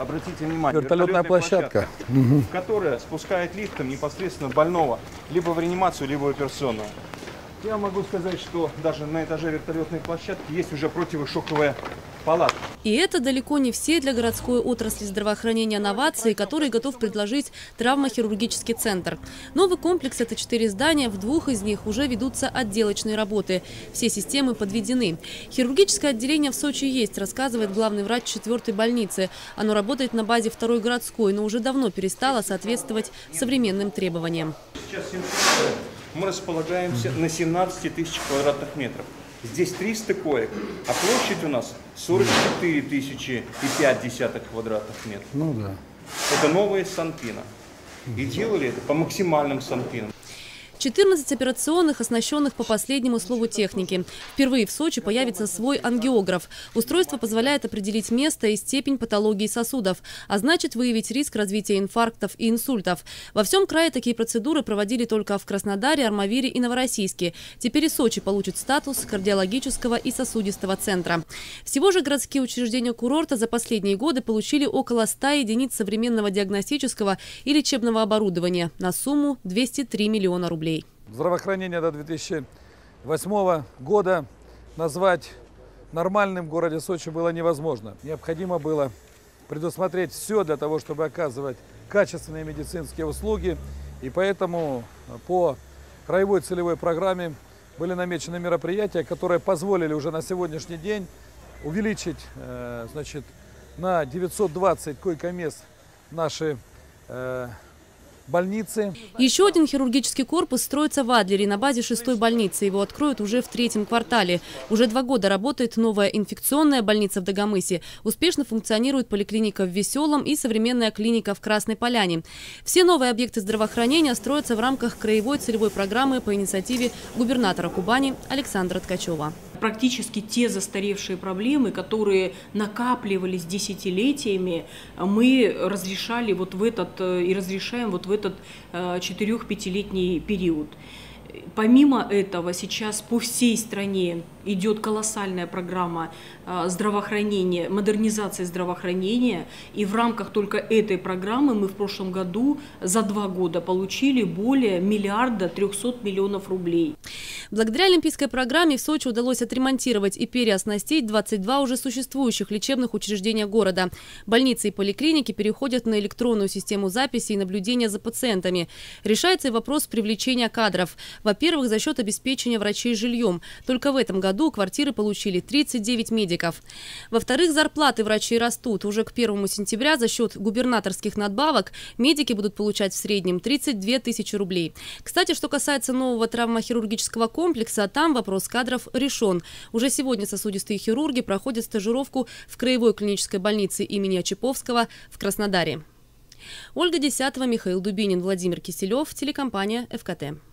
Обратите внимание, Вертолетная площадка, которая спускает лифтом непосредственно больного либо в реанимацию, либо в операционную. Я могу сказать, что даже на этаже вертолетной площадки есть уже противошоковая палатка. И это далеко не все для городской отрасли здравоохранения новации, которые готов предложить травмохирургический центр. Новый комплекс – это четыре здания, в двух из них уже ведутся отделочные работы. Все системы подведены. Хирургическое отделение в Сочи есть, рассказывает главный врач четвертой больницы. Оно работает на базе второй городской, но уже давно перестало соответствовать современным требованиям. Сейчас мы располагаемся на 17 тысяч квадратных метров. Здесь 300 коек, а площадь у нас 44 тысячи и 5 десятых квадратных метров. Ну да. Это новые Санпина. И делали это по максимальным Санпинам. 14 операционных, оснащенных по последнему слову техники. Впервые в Сочи появится свой ангиограф. Устройство позволяет определить место и степень патологии сосудов, а значит выявить риск развития инфарктов и инсультов. Во всем крае такие процедуры проводили только в Краснодаре, Армавире и Новороссийске. Теперь и Сочи получит статус кардиологического и сосудистого центра. Всего же городские учреждения курорта за последние годы получили около 100 единиц современного диагностического и лечебного оборудования на сумму 203 миллиона рублей рублей. Здравоохранение до 2008 года назвать нормальным в городе Сочи было невозможно. Необходимо было предусмотреть все для того, чтобы оказывать качественные медицинские услуги. И поэтому по краевой целевой программе были намечены мероприятия, которые позволили уже на сегодняшний день увеличить э, значит, на 920 койко-мест наши э, больницы. Еще один хирургический корпус строится в Адлере на базе шестой больницы. Его откроют уже в третьем квартале. Уже два года работает новая инфекционная больница в Дагомысе. Успешно функционирует поликлиника в Веселом и современная клиника в Красной Поляне. Все новые объекты здравоохранения строятся в рамках краевой целевой программы по инициативе губернатора Кубани Александра Ткачева практически те застаревшие проблемы, которые накапливались десятилетиями, мы разрешали вот в этот э, и разрешаем вот в этот э, четырех-пятилетний период. Помимо этого, сейчас по всей стране идет колоссальная программа а, здравоохранения, модернизации здравоохранения. И в рамках только этой программы мы в прошлом году за два года получили более миллиарда трехсот миллионов рублей. Благодаря Олимпийской программе в Сочи удалось отремонтировать и переоснастить 22 уже существующих лечебных учреждения города. Больницы и поликлиники переходят на электронную систему записи и наблюдения за пациентами. Решается и вопрос привлечения кадров. Во-первых, за счет обеспечения врачей жильем. Только в этом году квартиры получили 39 медиков. Во-вторых, зарплаты врачей растут. Уже к 1 сентября за счет губернаторских надбавок медики будут получать в среднем 32 тысячи рублей. Кстати, что касается нового травмохирургического комплекса, там вопрос кадров решен. Уже сегодня сосудистые хирурги проходят стажировку в Краевой клинической больнице имени Очаповского в Краснодаре. Ольга Десятова, Михаил Дубинин, Владимир Киселев, телекомпания «ФКТ».